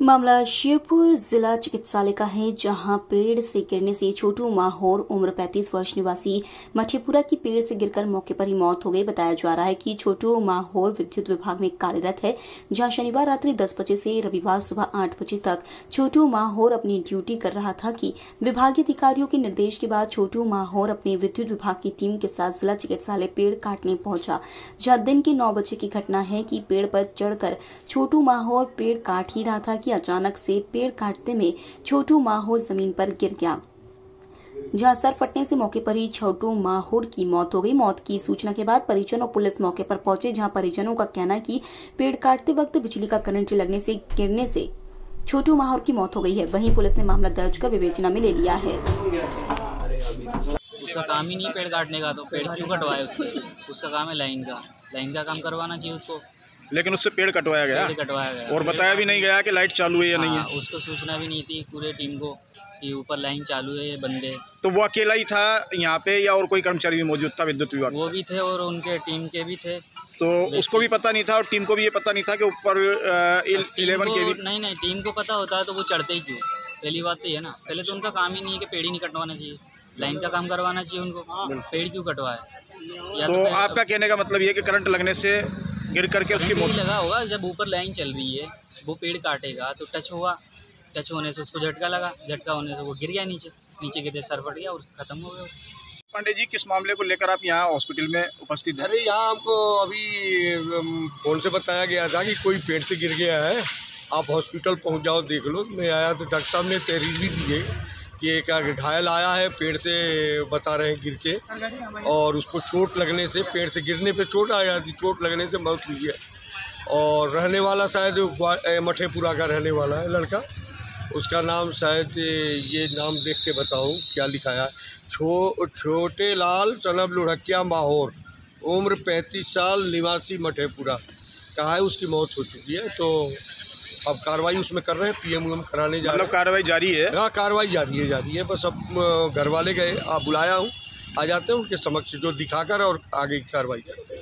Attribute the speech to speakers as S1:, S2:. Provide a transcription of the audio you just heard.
S1: मामला शिवपुर जिला चिकित्सालय का है, जहाँ पेड़ से गिरने से छोटू माहौर, उम्र 35 वर्ष, निवासी मठेपुरा की पेड़ से गिरकर मौके पर ही मौत हो गई। बताया जा रहा है कि छोटू माहौर विद्युत विभाग में कार्यरत है, जहाँ शनिवार रात्रि 10 बजे से रविवार सुबह 8 बजे तक छोटू माहौर अपनी ड्यूटी कर रहा था कि विभागीय अधिकारियों के निर्देश के बाद छोटू माहौर अपने विद्युत विभाग की टीम के साथ जिला चिकित्सालय पेड़ काटने पहुँचा। जहाँ दिन के नौ बजे की घटना है कि पेड़ पर चढ़कर छोटू माहौर पेड़ काट ही रहा था कि अचानक से पेड़ काटते में छोटू माहौर ज़मीन पर गिर गया। जहाँ सर फटने से मौके पर ही छोटू माहौर की मौत हो गई। मौत की सूचना के बाद परिजन और पुलिस मौके पर पहुँचे, जहाँ परिजनों का कहना है कि पेड़ काटते वक्त बिजली का करंट लगने से, गिरने से छोटू माहौर की मौत हो गई है। वहीं पुलिस ने मामला दर्ज कर विवेचना में ले लिया है।
S2: उसका काम ही नहीं पेड़ काटने का तो पेड़ क्यों कटवाए उसका काम है लाइन का। लाइन का काम करवाना चाहिए उसको।
S3: लेकिन उससे पेड़ कटवाया गया।
S2: पेड़ कटवाया गया।
S3: और बताया भी नहीं गया कि लाइट चालू है या नहीं
S2: हाँ,
S3: है
S2: उसको सूचना भी नहीं थी पूरे टीम को कि ऊपर लाइन चालू है ये बंदे।
S3: तो वो अकेला ही था यहाँ पे या और कोई कर्मचारी भी मौजूद था विद्युत विभाग?
S2: वो भी थे और उनके टीम के भी थे।
S3: तो उसको भी पता नहीं था और टीम को भी ये पता नहीं था कि ऊपर इलेवन
S2: के
S3: भी
S2: नहीं नहीं टीम को पता होता है तो वो चढ़ते ही क्यों? पहली बात तो ये ना पहले तो उनका काम ही नहीं है कि पेड़ ही नहीं कटवाना चाहिए। लाइन का काम करवाना चाहिए उनको। पेड़ क्यों कटवाए?
S3: तो आपका कहने का मतलब ये कि करंट लगने से गिर करके उसकी मौत
S2: लगा होगा जब ऊपर लाइन चल रही है वो पेड़ काटेगा तो टच हुआ टच होने से उसको झटका लगा झटका होने से वो गिर गया नीचे। नीचे गिरते सर फट गया और खत्म हो गया।
S3: पांडे जी किस मामले को लेकर आप यहाँ हॉस्पिटल में उपस्थित हैं?
S4: अरे यहाँ हमको अभी फ़ोन से बताया गया था कि कोई पेड़ से गिर गया है। आप हॉस्पिटल पहुँच जाओ देख लो। मैं आया तो डॉक्टर साहब ने तहरीर भी दी है। कि एक घायल आया है, पेड़ से बता रहे हैं गिर के। और उसको चोट लगने से, पेड़ से गिरने पे चोट आ जाती चोट लगने से मौत हुई है। और रहने वाला शायद मठेपुरा का रहने वाला है लड़का। उसका नाम शायद ये नाम देख के बताऊँ क्या लिखाया छो छोटे लाल चनब लुढ़किया, माहौर। उम्र पैंतीस साल, निवासी मठेपुरा। कहा है उसकी मौत हो चुकी है तो अब कार्रवाई उसमें कर रहे हैं पीएम उम कराने जा रहे
S3: हैं। कार्रवाई जारी है?
S4: हाँ कार्रवाई जारी है जारी है। बस अब घर वाले गए आप बुलाया हूँ आ जाते हैं उनके समक्ष जो दिखाकर और आगे की कार्रवाई करते हैं।